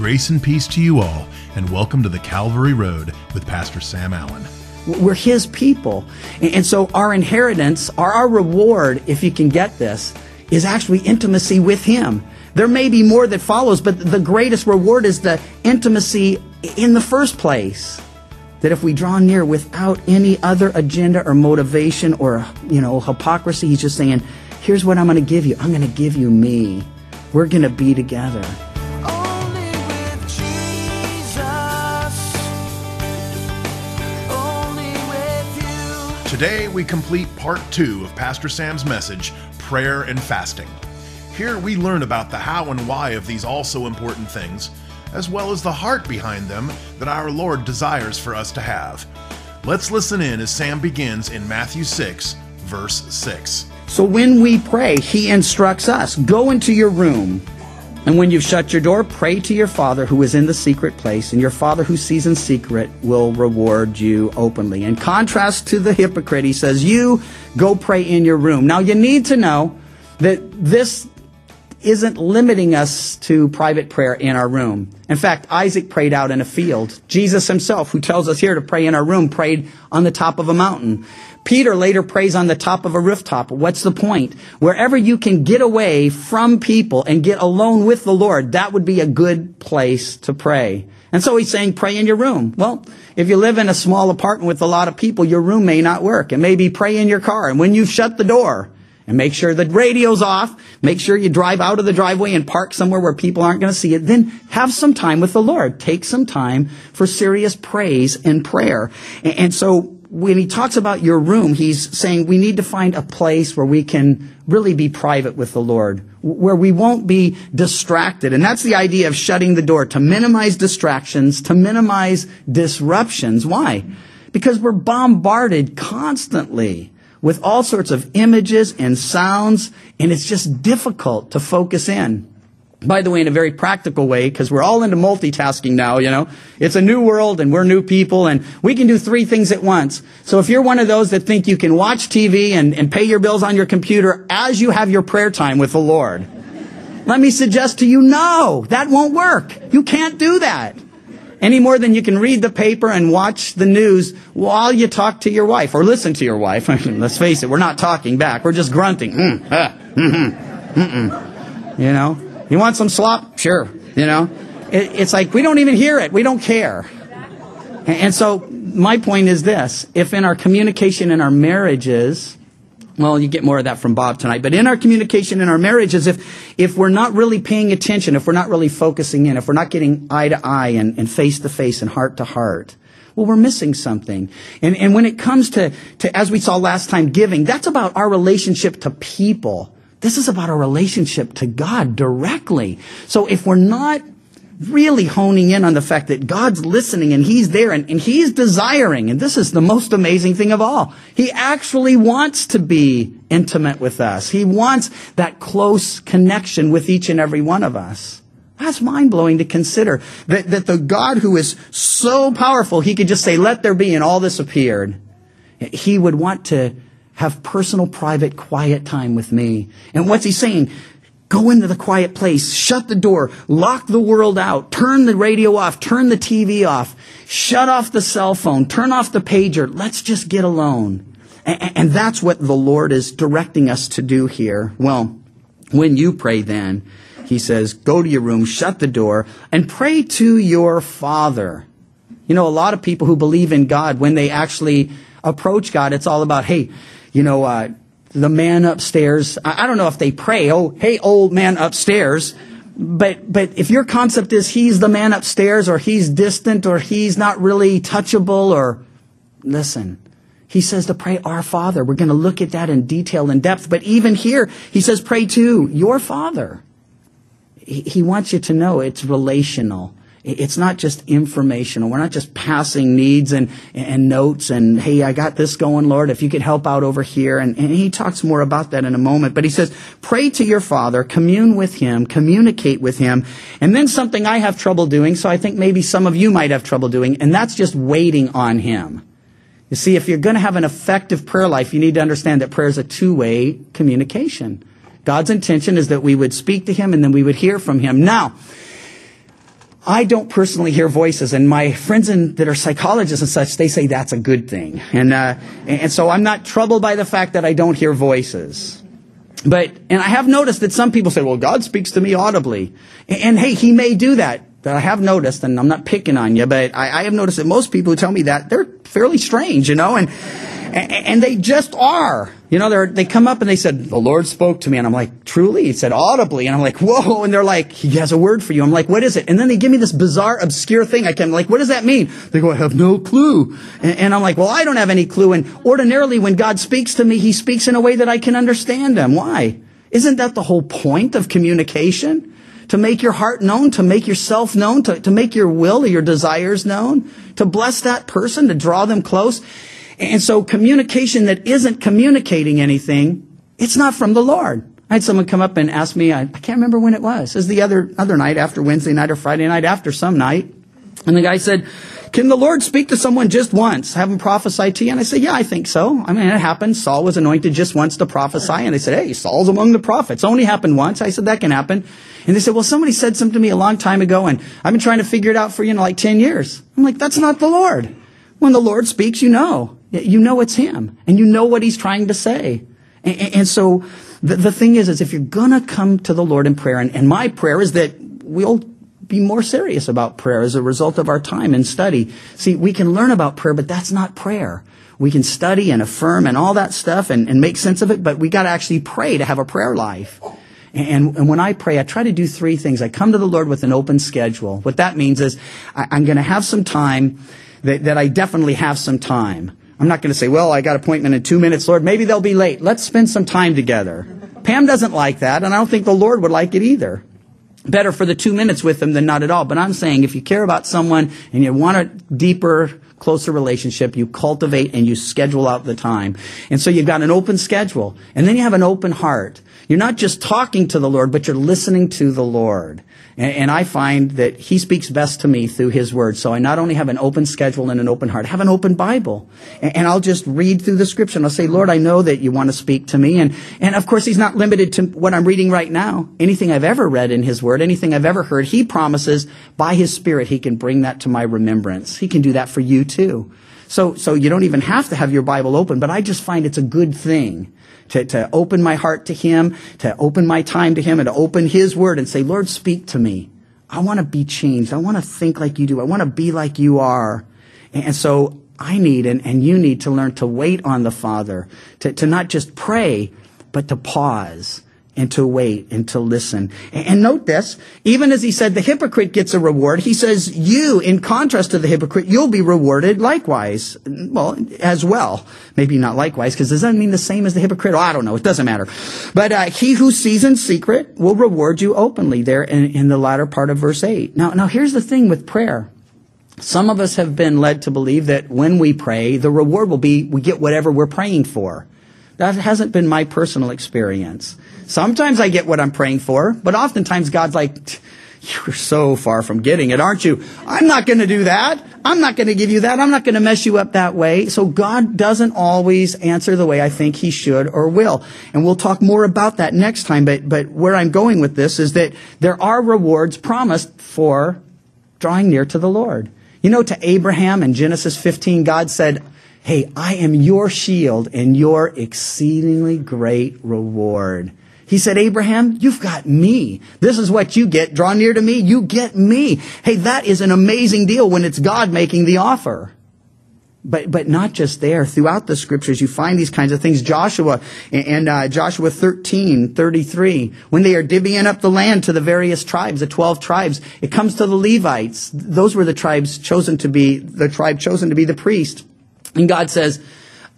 Grace and peace to you all, and welcome to the Calvary Road with Pastor Sam Allen. We're His people. And so our inheritance, our, our reward, if you can get this, is actually intimacy with Him. There may be more that follows, but the greatest reward is the intimacy in the first place. That if we draw near without any other agenda or motivation or, you know, hypocrisy, He's just saying, here's what I'm going to give you. I'm going to give you me. We're going to be together. Today, we complete part two of Pastor Sam's message, Prayer and Fasting. Here, we learn about the how and why of these also important things, as well as the heart behind them that our Lord desires for us to have. Let's listen in as Sam begins in Matthew 6, verse 6. So when we pray, He instructs us go into your room. And when you've shut your door, pray to your Father who is in the secret place, and your Father who sees in secret will reward you openly. In contrast to the hypocrite, he says, You go pray in your room. Now, you need to know that this isn't limiting us to private prayer in our room. In fact, Isaac prayed out in a field. Jesus himself, who tells us here to pray in our room, prayed on the top of a mountain. Peter later prays on the top of a rooftop. What's the point? Wherever you can get away from people and get alone with the Lord, that would be a good place to pray. And so he's saying, pray in your room. Well, if you live in a small apartment with a lot of people, your room may not work. And maybe pray in your car. And when you've shut the door, and make sure the radio's off, make sure you drive out of the driveway and park somewhere where people aren't going to see it, then have some time with the Lord. Take some time for serious praise and prayer. And, so when he talks about your room, he's saying we need to find a place where we can really be private with the Lord, where we won't be distracted. And that's the idea of shutting the door, to minimize distractions, to minimize disruptions. Why? Because we're bombarded constantly with all sorts of images and sounds, and it's just difficult to focus in. By the way, in a very practical way, because we're all into multitasking now, you know. It's a new world and we're new people and we can do three things at once. So if you're one of those that think you can watch TV and, and pay your bills on your computer as you have your prayer time with the Lord, let me suggest to you, no, that won't work. You can't do that any more than you can read the paper and watch the news while you talk to your wife or listen to your wife. Let's face it, we're not talking back. We're just grunting. Mm, ah, mm-hmm, mm-mm. You know, you want some slop? Sure. You know, it, it's like we don't even hear it. We don't care. And, and so my point is this: if in our communication in our marriages, well, you get more of that from Bob tonight. But in our communication in our marriages, if, if we're not really paying attention, if we're not really focusing in, if we're not getting eye to eye and, and face to face and heart to heart, well, we're missing something. And, and when it comes to, to, as we saw last time, giving, that's about our relationship to people. This is about our relationship to God directly. So if we're not really honing in on the fact that God's listening and He's there and, and, He's desiring, and this is the most amazing thing of all. He actually wants to be intimate with us. He wants that close connection with each and every one of us. That's mind blowing to consider that, that the God who is so powerful, He could just say, let there be, and all this appeared. He would want to have personal, private, quiet time with me. And what's He saying? Go into the quiet place, shut the door, lock the world out, turn the radio off, turn the TV off, shut off the cell phone, turn off the pager. Let's just get alone. And, that's what the Lord is directing us to do here. Well, when you pray then, he says, go to your room, shut the door, and pray to your Father. You know, a lot of people who believe in God, when they actually approach God, it's all about, hey, you know, uh, the man upstairs. I don't know if they pray, oh, hey, old man upstairs. But, but if your concept is he's the man upstairs or he's distant or he's not really touchable or, listen, he says to pray our Father. We're going to look at that in detail and depth. But even here, he says pray to your Father. He, he wants you to know it's relational. It's not just informational. We're not just passing needs and, and notes and, hey, I got this going, Lord, if you could help out over here. And, and he talks more about that in a moment. But he says, pray to your Father, commune with him, communicate with him. And then something I have trouble doing, so I think maybe some of you might have trouble doing, and that's just waiting on him. You see, if you're going to have an effective prayer life, you need to understand that prayer is a two-way communication. God's intention is that we would speak to him and then we would hear from him. Now, I don't personally hear voices, and my friends in, that are psychologists and such, they say that's a good thing. And, uh, and so I'm not troubled by the fact that I don't hear voices. But, and I have noticed that some people say, well, God speaks to me audibly. And, and hey, He may do that. But I have noticed, and I'm not picking on you, but I, I have noticed that most people who tell me that, they're fairly strange, you know, and, and, they just are. You know, they they come up and they said, the Lord spoke to me. And I'm like, truly? He said audibly. And I'm like, whoa. And they're like, he has a word for you. I'm like, what is it? And then they give me this bizarre, obscure thing. I can, like, what does that mean? They go, I have no clue. And, and I'm like, well, I don't have any clue. And ordinarily when God speaks to me, he speaks in a way that I can understand him. Why? Isn't that the whole point of communication? To make your heart known, to make yourself known, to, to make your will or your desires known, to bless that person, to draw them close. And so communication that isn't communicating anything, it's not from the Lord. I had someone come up and ask me, I, I can't remember when it was. It was the other, other night after Wednesday night or Friday night after some night. And the guy said, can the Lord speak to someone just once, have him prophesy to you? And I said, yeah, I think so. I mean, it happened. Saul was anointed just once to prophesy. And they said, hey, Saul's among the prophets. Only happened once. I said, that can happen. And they said, well, somebody said something to me a long time ago and I've been trying to figure it out for you in like 10 years. I'm like, that's not the Lord. When the Lord speaks, you know. You know it's Him. And you know what He's trying to say. And, and so the, the thing is, is if you're gonna come to the Lord in prayer, and, and my prayer is that we'll be more serious about prayer as a result of our time and study. See, we can learn about prayer, but that's not prayer. We can study and affirm and all that stuff and, and make sense of it, but we gotta actually pray to have a prayer life. And, and, when I pray, I try to do three things. I come to the Lord with an open schedule. What that means is I, I'm going to have some time that, that I definitely have some time. I'm not going to say, well, I got appointment in two minutes, Lord. Maybe they'll be late. Let's spend some time together. Pam doesn't like that, and I don't think the Lord would like it either. Better for the two minutes with them than not at all. But I'm saying if you care about someone and you want a deeper, closer relationship, you cultivate and you schedule out the time. And so you've got an open schedule. And then you have an open heart. You're not just talking to the Lord, but you're listening to the Lord. And, and, I find that He speaks best to me through His Word. So I not only have an open schedule and an open heart, I have an open Bible. And, and, I'll just read through the Scripture and I'll say, Lord, I know that you want to speak to me. And, and of course, He's not limited to what I'm reading right now. Anything I've ever read in His Word, anything I've ever heard, He promises by His Spirit He can bring that to my remembrance. He can do that for you too. So, so you don't even have to have your Bible open, but I just find it's a good thing to, to open my heart to Him, to open my time to Him, and to open His Word and say, Lord, speak to me. I want to be changed. I want to think like you do. I want to be like you are. And so I need and, and you need to learn to wait on the Father, to, to not just pray, but to pause and to wait and to listen. And, note this, even as he said the hypocrite gets a reward, he says you, in contrast to the hypocrite, you'll be rewarded likewise. Well, as well. Maybe not likewise, because does that mean the same as the hypocrite? Oh, I don't know. It doesn't matter. But uh, he who sees in secret will reward you openly there in, in the latter part of verse 8. Now, now here's the thing with prayer. Some of us have been led to believe that when we pray, the reward will be we get whatever we're praying for. That hasn't been my personal experience. Sometimes I get what I'm praying for, but oftentimes God's like, you're so far from getting it, aren't you? I'm not going to do that. I'm not going to give you that. I'm not going to mess you up that way. So God doesn't always answer the way I think he should or will. And we'll talk more about that next time. But, but where I'm going with this is that there are rewards promised for drawing near to the Lord. You know, to Abraham in Genesis 15, God said, Hey, I am your shield and your exceedingly great reward. He said, Abraham, you've got me. This is what you get. Draw near to me. You get me. Hey, that is an amazing deal when it's God making the offer. But, but not just there. Throughout the scriptures, you find these kinds of things. Joshua and uh, Joshua 13, 33, when they are divvying up the land to the various tribes, the 12 tribes, it comes to the Levites. Those were the tribes chosen to be, the tribe chosen to be the priest. And God says,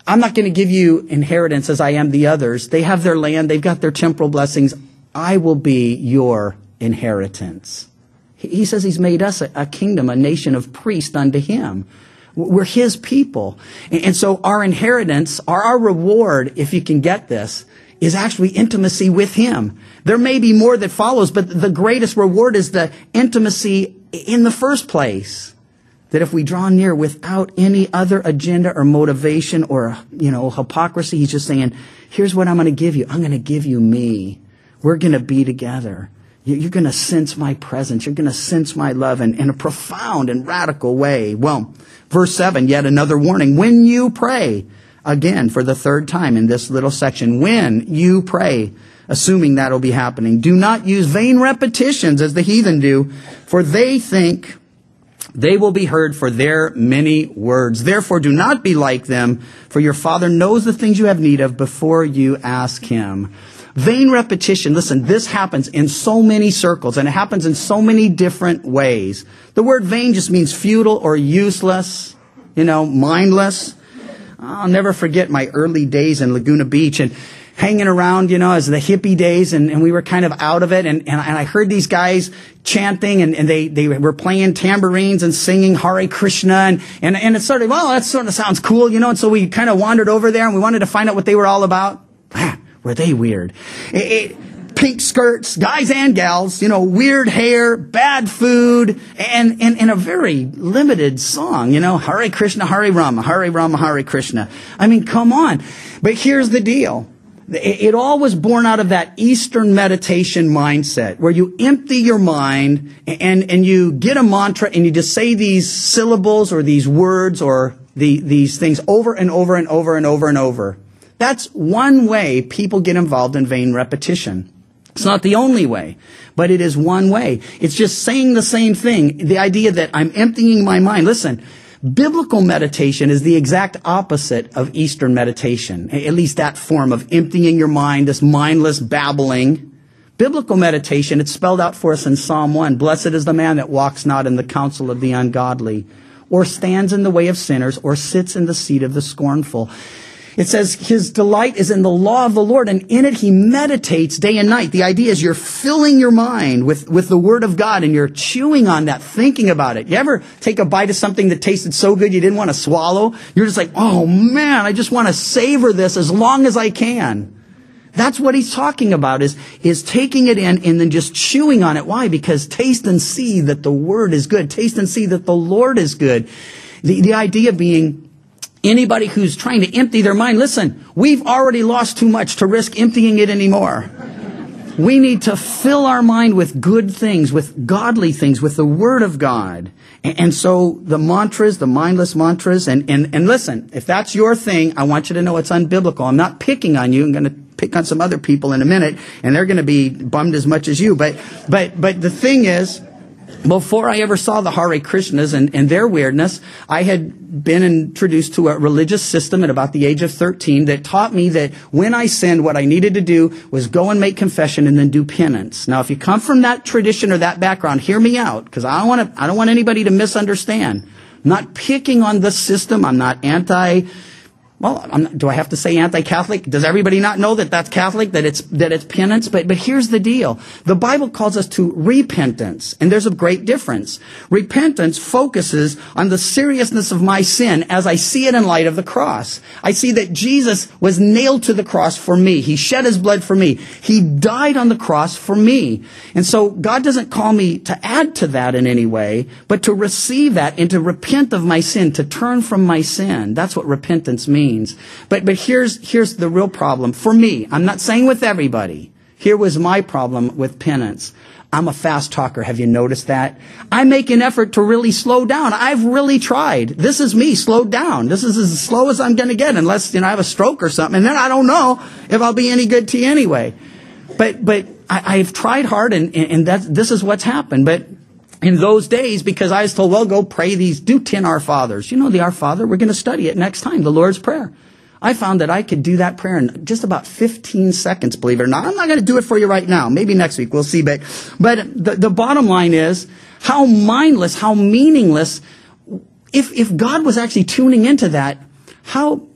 I'm not going to give you inheritance as I am the others. They have their land, they've got their temporal blessings. I will be your inheritance. He says he's made us a, kingdom, a nation of priests unto him. We're his people. And so our inheritance, our, our reward, if you can get this, is actually intimacy with him. There may be more that follows, but the greatest reward is the intimacy in the first place that if we draw near without any other agenda or motivation or, you know, hypocrisy, he's just saying, here's what I'm going to give you. I'm going to give you me. We're going to be together. You- You're going to sense my presence. You're going to sense my love in, in a profound and radical way. Well, verse 7, yet another warning. When you pray, again, for the third time in this little section, when you pray, assuming that'll be happening, do not use vain repetitions as the heathen do, for they think they will be heard for their many words. Therefore, do not be like them, for your Father knows the things you have need of before you ask Him. Vain repetition, listen, this happens in so many circles, and it happens in so many different ways. The word vain just means futile or useless, you know, mindless. I'll never forget my early days in Laguna Beach and hanging around, you know, as the hippie days and, and we were kind of out of it. And, and, I, and I heard these guys chanting and, and they, they were playing tambourines and singing Hare Krishna. And, and, and it of, well, that sort of sounds cool, you know. And so we kind of wandered over there and we wanted to find out what they were all about. Were they weird? It- it- pink skirts, guys and gals, you know, weird hair, bad food, and, and, and a very limited song, you know, Hare Krishna, Hare Rama, Hare Rama, Hare Krishna. I mean, come on. But here's the deal. It, all was born out of that Eastern meditation mindset where you empty your mind and, and you get a mantra and you just say these syllables or these words or the, these things over and over and over and over and over. That's one way people get involved in vain repetition. It's not the only way, but it is one way. It's just saying the same thing. The idea that I'm emptying my mind. Listen, biblical meditation is the exact opposite of Eastern meditation. At least that form of emptying your mind, this mindless babbling. Biblical meditation, it's spelled out for us in Psalm 1. Blessed is the man that walks not in the counsel of the ungodly, or stands in the way of sinners, or sits in the seat of the scornful. It says his delight is in the law of the Lord, and in it he meditates day and night. The idea is you're filling your mind with, with the word of God and you're chewing on that, thinking about it. You ever take a bite of something that tasted so good you didn't want to swallow? You're just like, oh man, I just want to savor this as long as I can. That's what he's talking about is, is taking it in and then just chewing on it. Why? Because taste and see that the word is good. Taste and see that the Lord is good. The, the idea being, Anybody who's trying to empty their mind, listen, we've already lost too much to risk emptying it anymore. We need to fill our mind with good things, with godly things, with the Word of God. And, so the mantras, the mindless mantras, and, and, and listen, if that's your thing, I want you to know it's unbiblical. I'm not picking on you. I'm going to pick on some other people in a minute, and they're going to be bummed as much as you. But, but, but the thing is, before I ever saw the Hare Krishnas and, and their weirdness, I had been introduced to a religious system at about the age of 13 that taught me that when I sinned, what I needed to do was go and make confession and then do penance. Now, if you come from that tradition or that background, hear me out, because I want to, I don't want anybody to misunderstand. I'm not picking on the system. I'm not anti, well, I'm do I have to say anti-Catholic? Does everybody not know that that's Catholic, that it's, that it's penance? But, but here's the deal. The Bible calls us to repentance, and there's a great difference. Repentance focuses on the seriousness of my sin as I see it in light of the cross. I see that Jesus was nailed to the cross for me. He shed his blood for me. He died on the cross for me. And so God doesn't call me to add to that in any way, but to receive that and to repent of my sin, to turn from my sin. That's what repentance means. But, but here's, here's the real problem. For me, I'm not saying with everybody. Here was my problem with penance. I'm a fast talker. Have you noticed that? I make an effort to really slow down. I've really tried. This is me slowed down. This is as slow as I'm going to get unless, you know, I have a stroke or something. And then I don't know if I'll be any good to you anyway. But, but I, I've tried hard and, and that, this is what's happened. But in those days, because I was told, well, go pray these, do 10 Our Fathers. You know the Our Father? We're going to study it next time, the Lord's Prayer. I found that I could do that prayer in just about 15 seconds, believe it or not. I'm not going to do it for you right now. Maybe next week. We'll see. But, but the, the bottom line is how mindless, how meaningless, if, if God was actually tuning into that, how,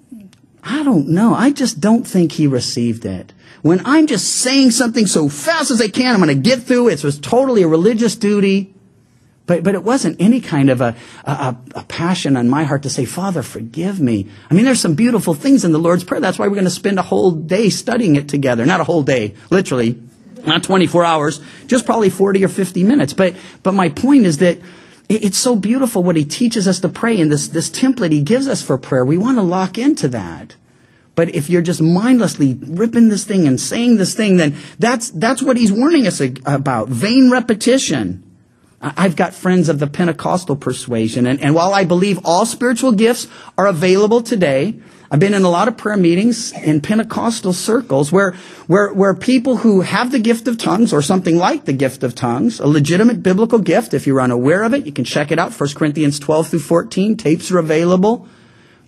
I don't know. I just don't think he received it. When I'm just saying something so fast as I can, I'm going to get through it. It was totally a religious duty. But, but it wasn't any kind of a, a, a passion on my heart to say, Father, forgive me. I mean, there's some beautiful things in the Lord's Prayer. That's why we're going to spend a whole day studying it together. Not a whole day, literally, not 24 hours, just probably 40 or 50 minutes. But, but my point is that it- it's so beautiful what he teaches us to pray in this, this template he gives us for prayer. We want to lock into that. But if you're just mindlessly ripping this thing and saying this thing, then that's, that's what he's warning us about. Vain repetition. I've got friends of the Pentecostal persuasion, and, and while I believe all spiritual gifts are available today, I've been in a lot of prayer meetings in Pentecostal circles where, where, where people who have the gift of tongues or something like the gift of tongues, a legitimate biblical gift, if you're unaware of it, you can check it out. 1 Corinthians 12 through 14, tapes are available.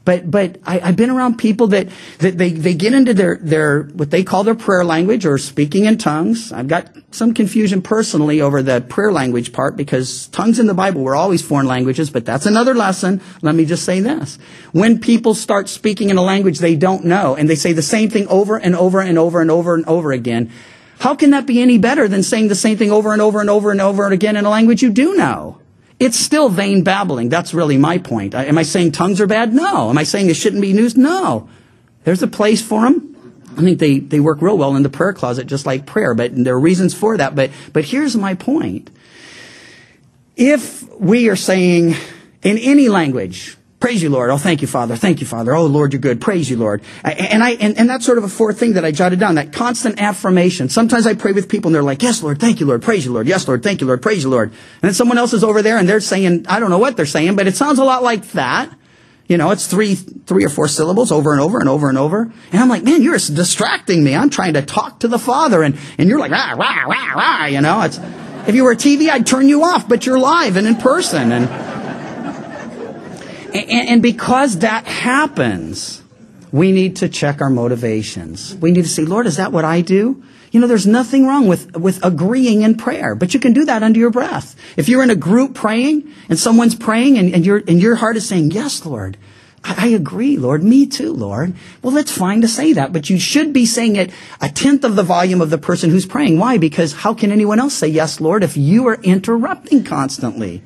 But, but I, I've been around people that, that they, they get into their, their, what they call their prayer language or speaking in tongues. I've got some confusion personally over the prayer language part because tongues in the Bible were always foreign languages, but that's another lesson. Let me just say this. When people start speaking in a language they don't know and they say the same thing over and over and over and over and over again, how can that be any better than saying the same thing over and over and over and over again in a language you do know? It's still vain babbling. That's really my point. I- Am I saying tongues are bad? No. Am I saying it shouldn't be used? No. There's a place for them. I think they, they work real well in the prayer closet, just like prayer, but there are reasons for that. But, but here's my point. If we are saying in any language, praise you, Lord. Oh, thank you, Father. Thank you, Father. Oh, Lord, you're good. Praise you, Lord. And I, and, and that's sort of a fourth thing that I jotted down, that constant affirmation. Sometimes I pray with people and they're like, yes, Lord. Thank you, Lord. Praise you, Lord. Yes, Lord. Thank you, Lord. Praise you, Lord. And then someone else is over there and they're saying, I don't know what they're saying, but it sounds a lot like that. You know, it's three, three or four syllables over and over and over and over. And I'm like, man, you're distracting me. I'm trying to talk to the Father and, and you're like, rah, rah, rah, rah, you know, it's, if you were a TV, I'd turn you off, but you're live and in person. And, and, and because that happens, we need to check our motivations. We need to say, Lord, is that what I do? You know, there's nothing wrong with, with agreeing in prayer, but you can do that under your breath. If you're in a group praying and someone's praying and, and, your and your heart is saying, yes, Lord, I, I agree, Lord, me too, Lord. Well, that's fine to say that, but you should be saying it a tenth of the volume of the person who's praying. Why? Because how can anyone else say yes, Lord, if you are interrupting constantly?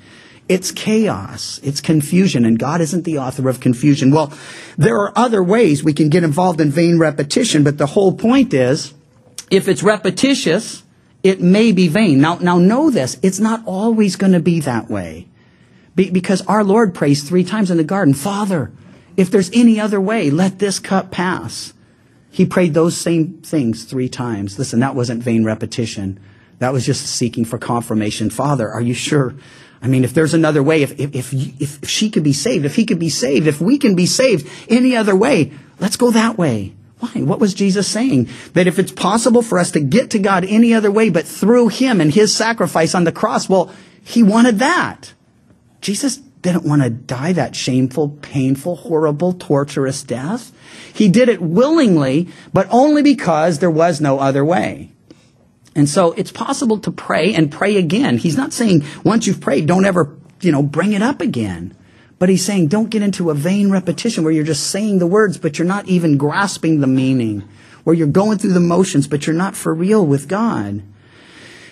It's chaos. It's confusion, and God isn't the author of confusion. Well, there are other ways we can get involved in vain repetition, but the whole point is, if it's repetitious, it may be vain. Now, now know this. It's not always going to be that way. Be, because our Lord prays three times in the garden, Father, if there's any other way, let this cup pass. He prayed those same things three times. Listen, that wasn't vain repetition. That was just seeking for confirmation. Father, are you sure? I mean, if there's another way, if, if, if, if she could be saved, if he could be saved, if we can be saved any other way, let's go that way. Why? What was Jesus saying? That if it's possible for us to get to God any other way but through him and his sacrifice on the cross, well, he wanted that. Jesus didn't want to die that shameful, painful, horrible, torturous death. He did it willingly, but only because there was no other way. And so it's possible to pray and pray again. He's not saying once you've prayed, don't ever, you know, bring it up again. But he's saying don't get into a vain repetition where you're just saying the words, but you're not even grasping the meaning. Where you're going through the motions, but you're not for real with God.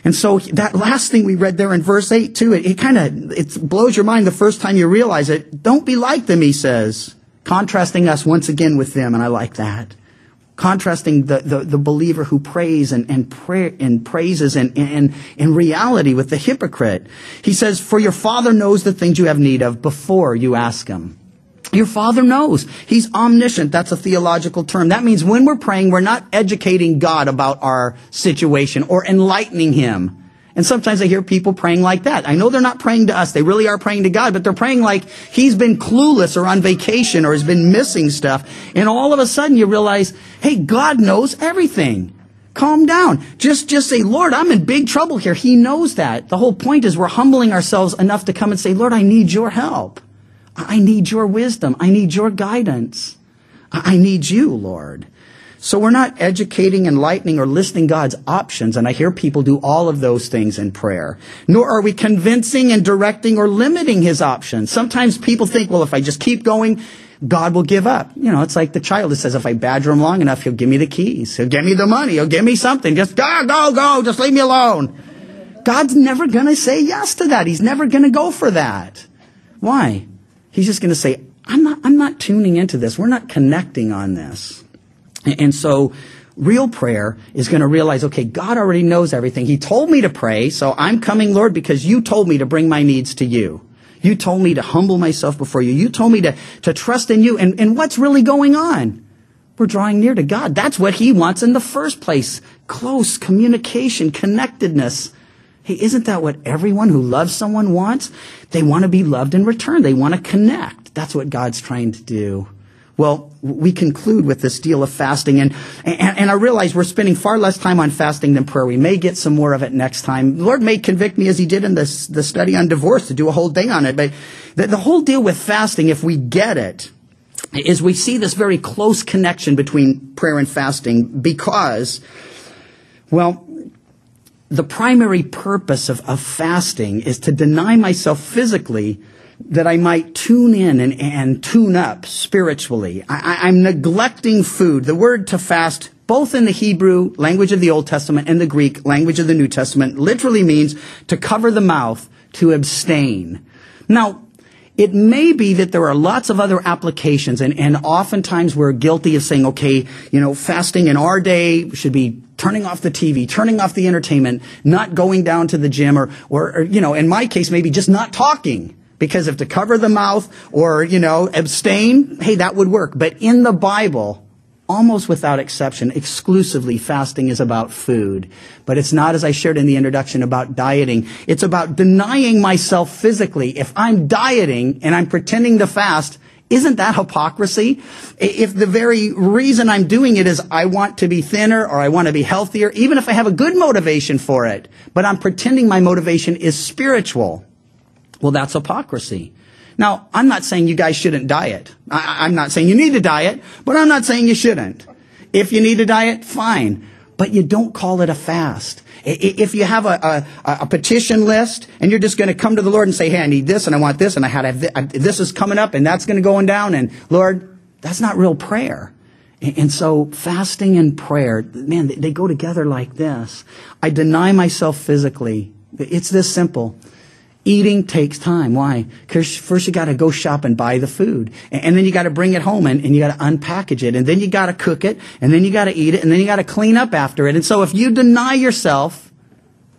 And so that last thing we read there in verse 8 too, it, it kind of, it blows your mind the first time you realize it. Don't be like them, he says. Contrasting us once again with them, and I like that. Contrasting the, the, the believer who prays and, and, pray, and praises and, and in reality with the hypocrite. He says, for your father knows the things you have need of before you ask him. Your father knows. He's omniscient. That's a theological term. That means when we're praying, we're not educating God about our situation or enlightening him. And sometimes I hear people praying like that. I know they're not praying to us. They really are praying to God, but they're praying like he's been clueless or on vacation or has been missing stuff. And all of a sudden you realize, hey, God knows everything. Calm down. Just, just say, Lord, I'm in big trouble here. He knows that. The whole point is we're humbling ourselves enough to come and say, Lord, I need your help. I need your wisdom. I need your guidance. I need you, Lord. So we're not educating, enlightening, or listing God's options, and I hear people do all of those things in prayer. Nor are we convincing and directing or limiting His options. Sometimes people think, well, if I just keep going, God will give up. You know, it's like the child that says, if I badger him long enough, he'll give me the keys. He'll give me the money. He'll give me something. Just go, go, go. Just leave me alone. God's never going to say yes to that. He's never going to go for that. Why? He's just going to say, I'm not, I'm not tuning into this. We're not connecting on this. And so real prayer is going to realize, okay, God already knows everything. He told me to pray, so I'm coming, Lord, because you told me to bring my needs to you. You told me to humble myself before you. You told me to, to trust in you. And, and what's really going on? we're drawing near to God. That's what He wants in the first place. Close communication, connectedness. Hey, isn't that what everyone who loves someone wants? They want to be loved in return. They want to connect. That's what God's trying to do. Well, we conclude with this deal of fasting, and, and, and I realize we're spending far less time on fasting than prayer. We may get some more of it next time. The Lord may convict me as He did in this, the study on divorce to do a whole day on it, but the, the whole deal with fasting, if we get it, is we see this very close connection between prayer and fasting because, well, the primary purpose of, of fasting is to deny myself physically that I might tune in and, and tune up spiritually. I, I'm neglecting food. The word to fast, both in the Hebrew language of the Old Testament and the Greek language of the New Testament, literally means to cover the mouth, to abstain. Now, it may be that there are lots of other applications, and, and oftentimes we're guilty of saying, okay, you know, fasting in our day should be turning off the TV, turning off the entertainment, not going down to the gym, or, or, or you know, in my case, maybe just not talking. Because if to cover the mouth or, you know, abstain, hey, that would work. But in the Bible, almost without exception, exclusively fasting is about food. But it's not, as I shared in the introduction, about dieting. It's about denying myself physically. If I'm dieting and I'm pretending to fast, isn't that hypocrisy? If the very reason I'm doing it is I want to be thinner or I want to be healthier, even if I have a good motivation for it, but I'm pretending my motivation is spiritual, well, that's hypocrisy. Now, I'm not saying you guys shouldn't diet. I, I'm not saying you need to diet, but I'm not saying you shouldn't. If you need to diet, fine. But you don't call it a fast. If you have a, a, a petition list and you're just going to come to the Lord and say, hey, I need this and I want this and I had to have thi- I- this is coming up and that's going to going down and Lord, that's not real prayer. And so fasting and prayer, man, they go together like this. I deny myself physically. It's this simple. Eating takes time. Why? Because first you got to go shop and buy the food. And, then you got to bring it home and, and you got to unpackage it. And then you got to cook it. And then you got to eat it. And then you got to clean up after it. And so if you deny yourself,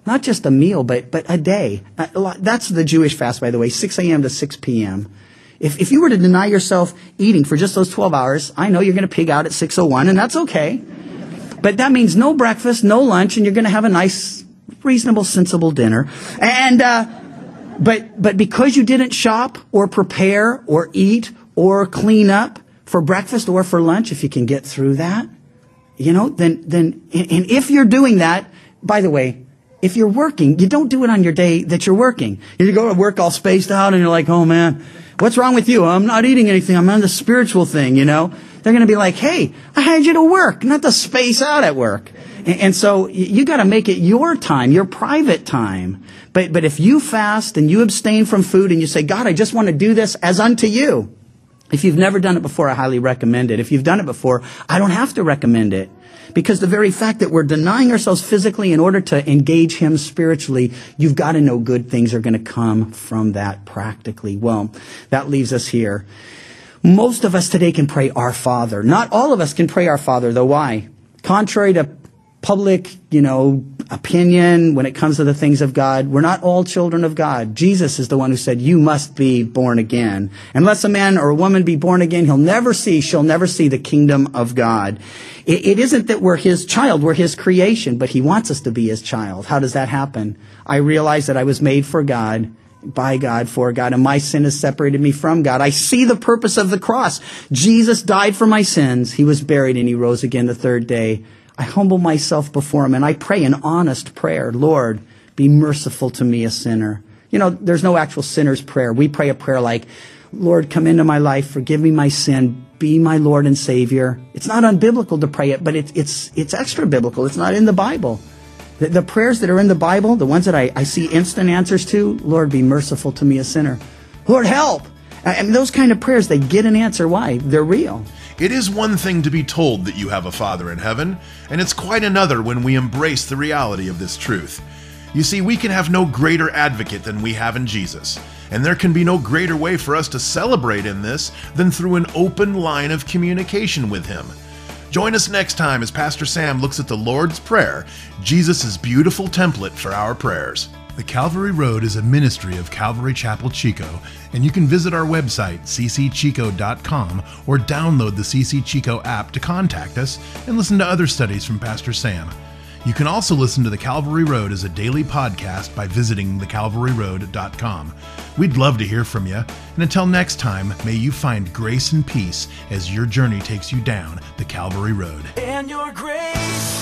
not just a meal, but, but a day. That's the Jewish fast, by the way, 6 a.m. to 6 p.m. If, if you were to deny yourself eating for just those 12 hours, I know you're going to pig out at 6.01, and that's okay. But that means no breakfast, no lunch, and you're going to have a nice, reasonable, sensible dinner. And, uh, but, but because you didn't shop or prepare or eat or clean up for breakfast or for lunch, if you can get through that, you know, then, then, and if you're doing that, by the way, if you're working, you don't do it on your day that you're working. You go to work all spaced out and you're like, oh man, what's wrong with you? I'm not eating anything. I'm on the spiritual thing, you know? They're going to be like, hey, I had you to work, not to space out at work. And, so you got to make it your time, your private time. But, but if you fast and you abstain from food and you say, God, I just want to do this as unto you. If you've never done it before, I highly recommend it. If you've done it before, I don't have to recommend it. Because the very fact that we're denying ourselves physically in order to engage Him spiritually, you've got to know good things are going to come from that practically. Well, that leaves us here. Most of us today can pray our Father. Not all of us can pray our Father, though why? Contrary to public, you know, opinion when it comes to the things of God, we're not all children of God. Jesus is the one who said, you must be born again. Unless a man or a woman be born again, he'll never see, she'll never see the kingdom of God. It, it isn't that we're his child, we're his creation, but he wants us to be his child. How does that happen? I realize that I was made for God by God, for God, and my sin has separated me from God. I see the purpose of the cross. Jesus died for my sins. He was buried and he rose again the third day. I humble myself before him and I pray an honest prayer. Lord, be merciful to me, a sinner. You know, there's no actual sinner's prayer. We pray a prayer like, Lord, come into my life, forgive me my sin, be my Lord and Savior. It's not unbiblical to pray it, but it's, it's, it's extra biblical. It's not in the Bible. The, the prayers that are in the Bible, the ones that I, I see instant answers to, Lord, be merciful to me, a sinner. Lord, help. I mean, those kind of prayers, they get an answer. Why? They're real. It is one thing to be told that you have a Father in heaven, and it's quite another when we embrace the reality of this truth. You see, we can have no greater advocate than we have in Jesus, and there can be no greater way for us to celebrate in this than through an open line of communication with Him. Join us next time as Pastor Sam looks at the Lord's Prayer, Jesus' beautiful template for our prayers. The Calvary Road is a ministry of Calvary Chapel Chico, and you can visit our website, ccchico.com, or download the CC Chico app to contact us and listen to other studies from Pastor Sam. You can also listen to The Calvary Road as a daily podcast by visiting thecalvaryroad.com. We'd love to hear from you, and until next time, may you find grace and peace as your journey takes you down the Calvary Road. And your grace